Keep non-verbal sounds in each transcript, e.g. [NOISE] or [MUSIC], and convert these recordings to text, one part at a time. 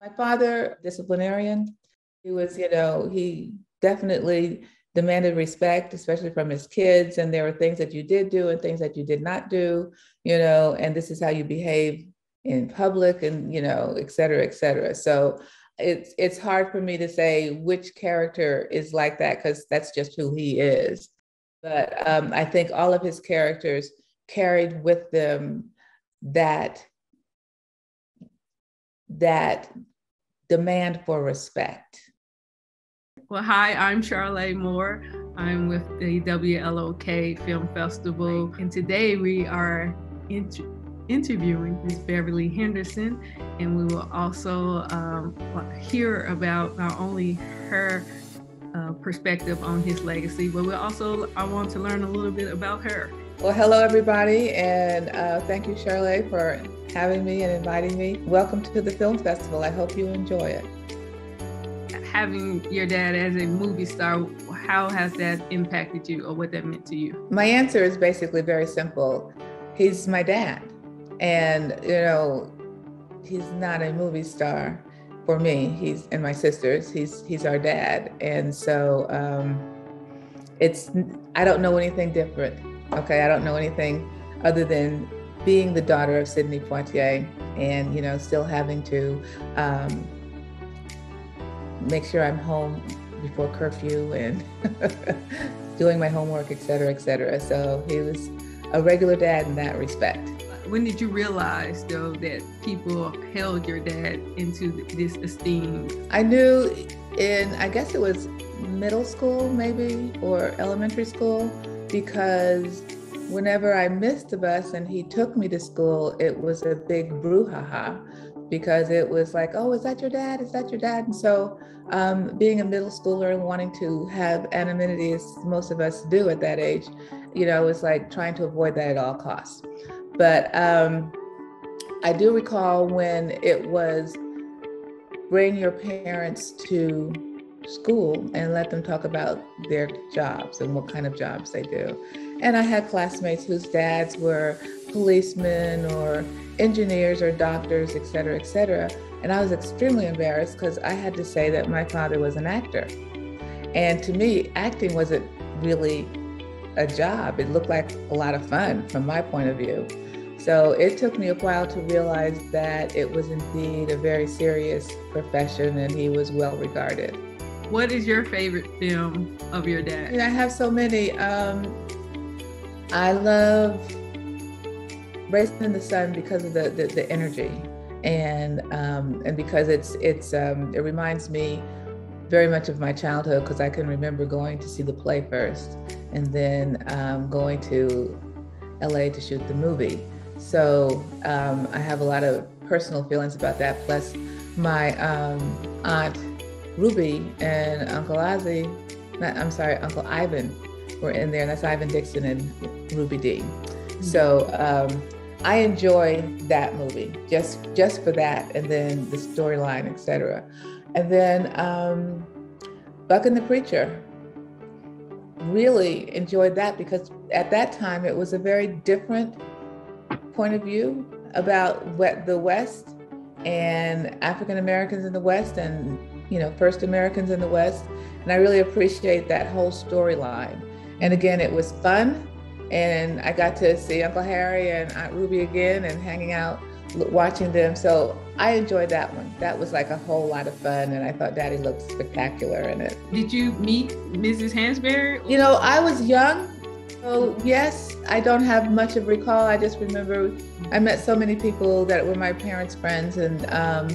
My father, disciplinarian, he was, you know, he definitely demanded respect, especially from his kids. And there were things that you did do and things that you did not do, you know, and this is how you behave in public and, you know, et cetera, et cetera. So it's it's hard for me to say which character is like that because that's just who he is. But um, I think all of his characters carried with them that that demand for respect. Well, hi, I'm Charlé Moore. I'm with the WLOK Film Festival, and today we are inter- interviewing Ms. Beverly Henderson, and we will also um, hear about not only her uh, perspective on his legacy, but we also I want to learn a little bit about her. Well, hello everybody, and uh, thank you, Charlé, for having me and inviting me. Welcome to the film festival. I hope you enjoy it. Having your dad as a movie star, how has that impacted you, or what that meant to you? My answer is basically very simple. He's my dad, and you know, he's not a movie star for me. He's and my sisters. He's he's our dad, and so um, it's. I don't know anything different. Okay, I don't know anything other than being the daughter of Sidney Poitier and, you know, still having to um, make sure I'm home before curfew and [LAUGHS] doing my homework, et cetera, et cetera. So he was a regular dad in that respect. When did you realize, though, that people held your dad into this esteem? I knew in, I guess it was middle school, maybe, or elementary school, because whenever I missed the bus and he took me to school, it was a big brouhaha because it was like, oh, is that your dad? Is that your dad? And so, um, being a middle schooler and wanting to have anonymity, as most of us do at that age, you know, was like trying to avoid that at all costs. But um, I do recall when it was bring your parents to school and let them talk about their jobs and what kind of jobs they do. And I had classmates whose dads were policemen or engineers or doctors, et cetera, et cetera. And I was extremely embarrassed because I had to say that my father was an actor. And to me, acting wasn't really a job. It looked like a lot of fun from my point of view. So it took me a while to realize that it was indeed a very serious profession and he was well regarded. What is your favorite film of your dad? I have so many. Um, I love Raisin in the Sun because of the the, the energy, and um, and because it's it's um, it reminds me very much of my childhood because I can remember going to see the play first, and then um, going to LA to shoot the movie. So um, I have a lot of personal feelings about that. Plus, my um, aunt Ruby and Uncle Ossie, not, I'm sorry, Uncle Ivan were in there, and that's Ivan Dixon and Ruby Dee. Mm-hmm. So um, I enjoy that movie just just for that, and then the storyline, etc. And then um, Buck and the Preacher. Really enjoyed that because at that time it was a very different point of view about what the West and African Americans in the West and you know, first Americans in the West. And I really appreciate that whole storyline. And again, it was fun. And I got to see Uncle Harry and Aunt Ruby again and hanging out, watching them. So I enjoyed that one. That was like a whole lot of fun. And I thought Daddy looked spectacular in it. Did you meet Mrs. Hansberry? You know, I was young. So yes, I don't have much of recall. I just remember I met so many people that were my parents' friends and um,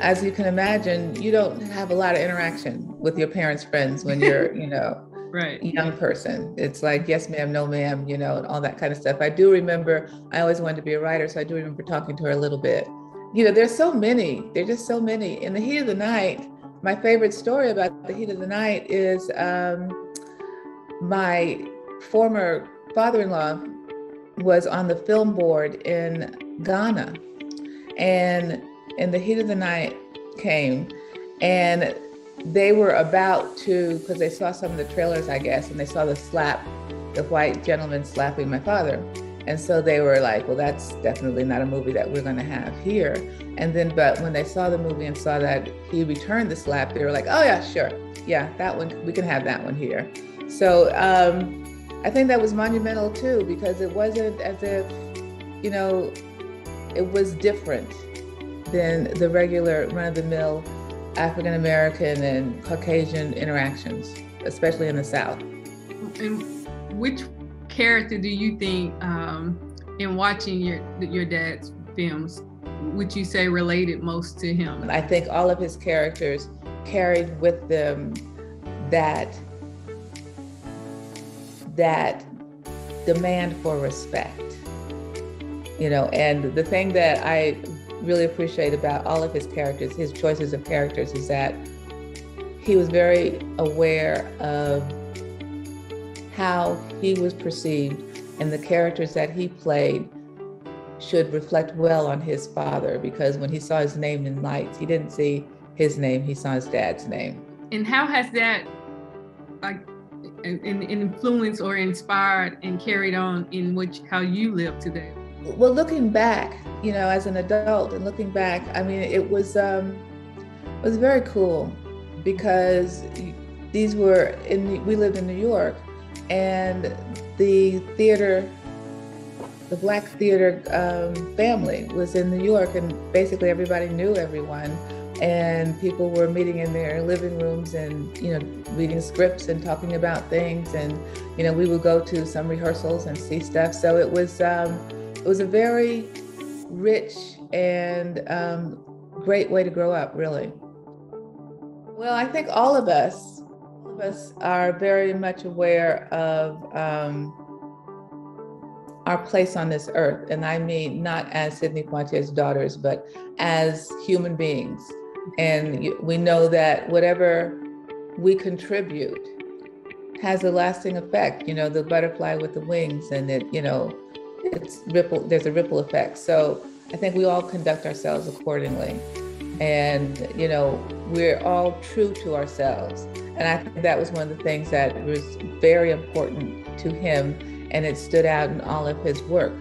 as you can imagine, you don't have a lot of interaction with your parents' friends when you're, [LAUGHS] you know, right young person. It's like yes, ma'am, no, ma'am, you know, and all that kind of stuff. I do remember. I always wanted to be a writer, so I do remember talking to her a little bit. You know, there's so many. There's just so many. In the heat of the night, my favorite story about the heat of the night is um, my former father-in-law was on the film board in Ghana, and in the heat of the night came and they were about to because they saw some of the trailers i guess and they saw the slap the white gentleman slapping my father And so they were like, well, that's definitely not a movie that we're going to have here. And then, but when they saw the movie and saw that he returned the slap, they were like, oh, yeah, sure. Yeah, that one, we can have that one here. So um, I think that was monumental too, because it wasn't as if, you know, it was different than the regular run of the mill African American and Caucasian interactions, especially in the South. And which character do you think, um, in watching your your dad's films, would you say related most to him? I think all of his characters carried with them that that demand for respect. You know, and the thing that I really appreciate about all of his characters, his choices of characters, is that he was very aware of how he was perceived and the characters that he played should reflect well on his father because when he saw his name in lights, he didn't see his name, he saw his dad's name. And how has that like influenced or inspired and carried on in which how you live today? Well, looking back, you know, as an adult and looking back, I mean, it was um, it was very cool because these were in we lived in New York, and the theater, the black theater um, family was in New York, and basically everybody knew everyone, and people were meeting in their living rooms and you know reading scripts and talking about things, and you know we would go to some rehearsals and see stuff. So it was um, it was a very rich and um, great way to grow up, really. Well, I think all of us, all of us are very much aware of um, our place on this earth. And I mean, not as Sidney Poitier's daughters, but as human beings. And we know that whatever we contribute has a lasting effect. You know, the butterfly with the wings, and it, you know, it's ripple there's a ripple effect. So i think we all conduct ourselves accordingly. And you know we're all true to ourselves. And i think that was one of the things that was very important to him and it stood out in all of his work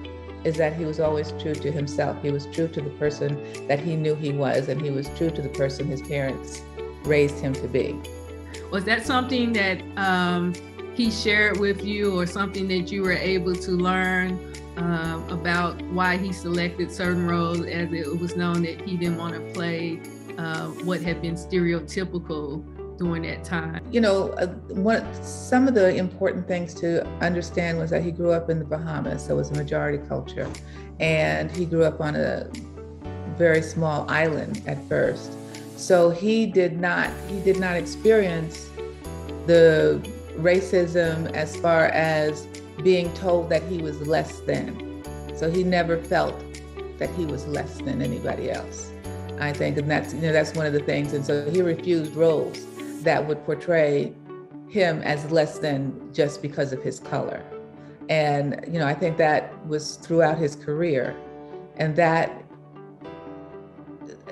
is that he was always true to himself. He was true to the person that he knew he was and he was true to the person his parents raised him to be. Was that something that um, he shared with you or something that you were able to learn uh, about why he selected certain roles, as it was known that he didn't want to play uh, what had been stereotypical during that time. You know, uh, what some of the important things to understand was that he grew up in the Bahamas, so it was a majority culture, and he grew up on a very small island at first. So he did not he did not experience the racism as far as being told that he was less than. So he never felt that he was less than anybody else. I think, and that's you know that's one of the things. And so he refused roles that would portray him as less than just because of his color. And you know, I think that was throughout his career, and that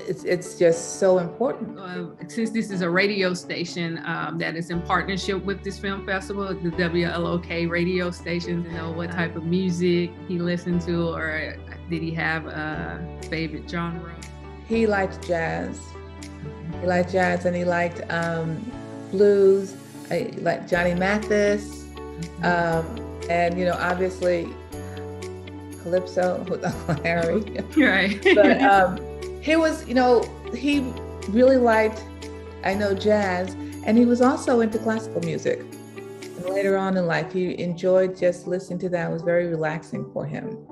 it's, it's just so important. Uh, since this is a radio station um, that is in partnership with this film festival, the WLOK radio station, you know what type of music he listened to, or did he have a favorite genre? He liked jazz. He liked jazz, and he liked um, blues. like Johnny Mathis, mm-hmm. um, and you know, obviously calypso [LAUGHS] with Uncle Harry. right. but um, he was, you know, he really liked, I know, jazz, and he was also into classical music. And later on in life, he enjoyed just listening to that. It was very relaxing for him.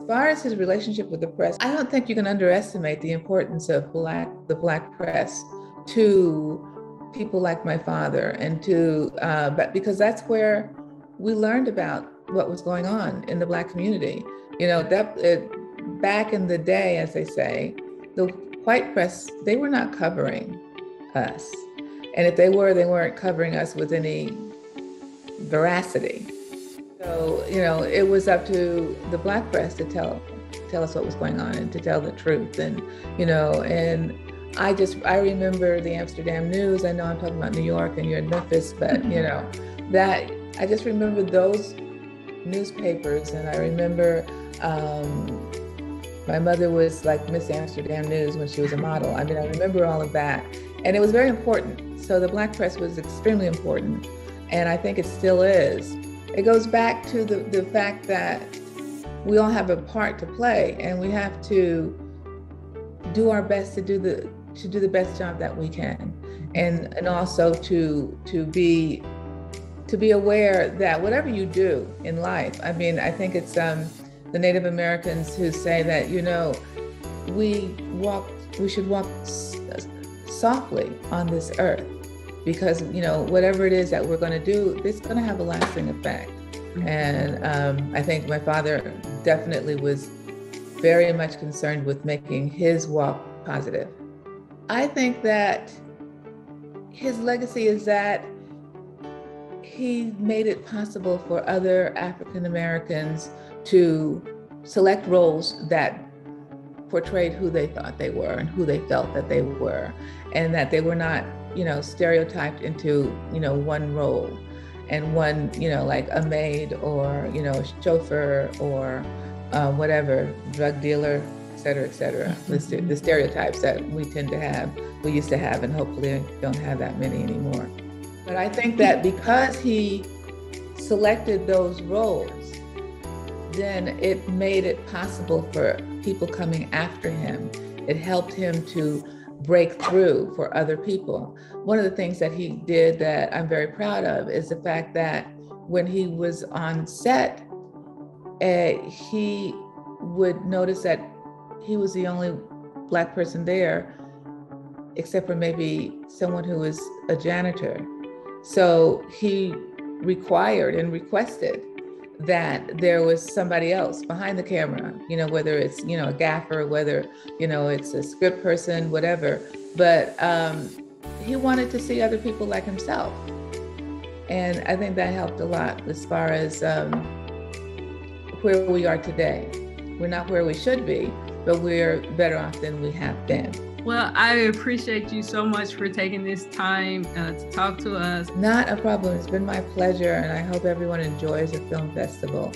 As far as his relationship with the press, I don't think you can underestimate the importance of black, the black press to people like my father and to, uh, but because that's where we learned about what was going on in the black community. You know, that it, back in the day, as they say, the white press, they were not covering us. And if they were, they weren't covering us with any veracity. So, you know, it was up to the black press to tell tell us what was going on and to tell the truth. And, you know, and I just I remember the Amsterdam news. I know I'm talking about New York and you're in Memphis, but you know, that I just remember those newspapers, and I remember um, my mother was like Miss Amsterdam News when she was a model. I mean, I remember all of that, and it was very important. So the black press was extremely important, and I think it still is. It goes back to the, the fact that we all have a part to play, and we have to do our best to do the to do the best job that we can, and and also to to be to be aware that whatever you do in life, I mean, I think it's um, the Native Americans who say that you know we walk we should walk softly on this earth because you know whatever it is that we're going to do it's going to have a lasting effect mm-hmm. and um, i think my father definitely was very much concerned with making his walk positive i think that his legacy is that he made it possible for other african americans to select roles that portrayed who they thought they were and who they felt that they were and that they were not you know stereotyped into you know one role and one you know like a maid or you know chauffeur or uh, whatever drug dealer et cetera et cetera. The, the stereotypes that we tend to have we used to have and hopefully don't have that many anymore but i think that because he selected those roles then it made it possible for people coming after him. It helped him to break through for other people. One of the things that he did that I'm very proud of is the fact that when he was on set, uh, he would notice that he was the only Black person there, except for maybe someone who was a janitor. So he required and requested that there was somebody else behind the camera, you know, whether it's, you know, a gaffer, whether, you know, it's a script person, whatever. But um, he wanted to see other people like himself. And I think that helped a lot as far as um, where we are today. We're not where we should be, but we're better off than we have been. Well, I appreciate you so much for taking this time uh, to talk to us. Not a problem. It's been my pleasure, and I hope everyone enjoys the film festival.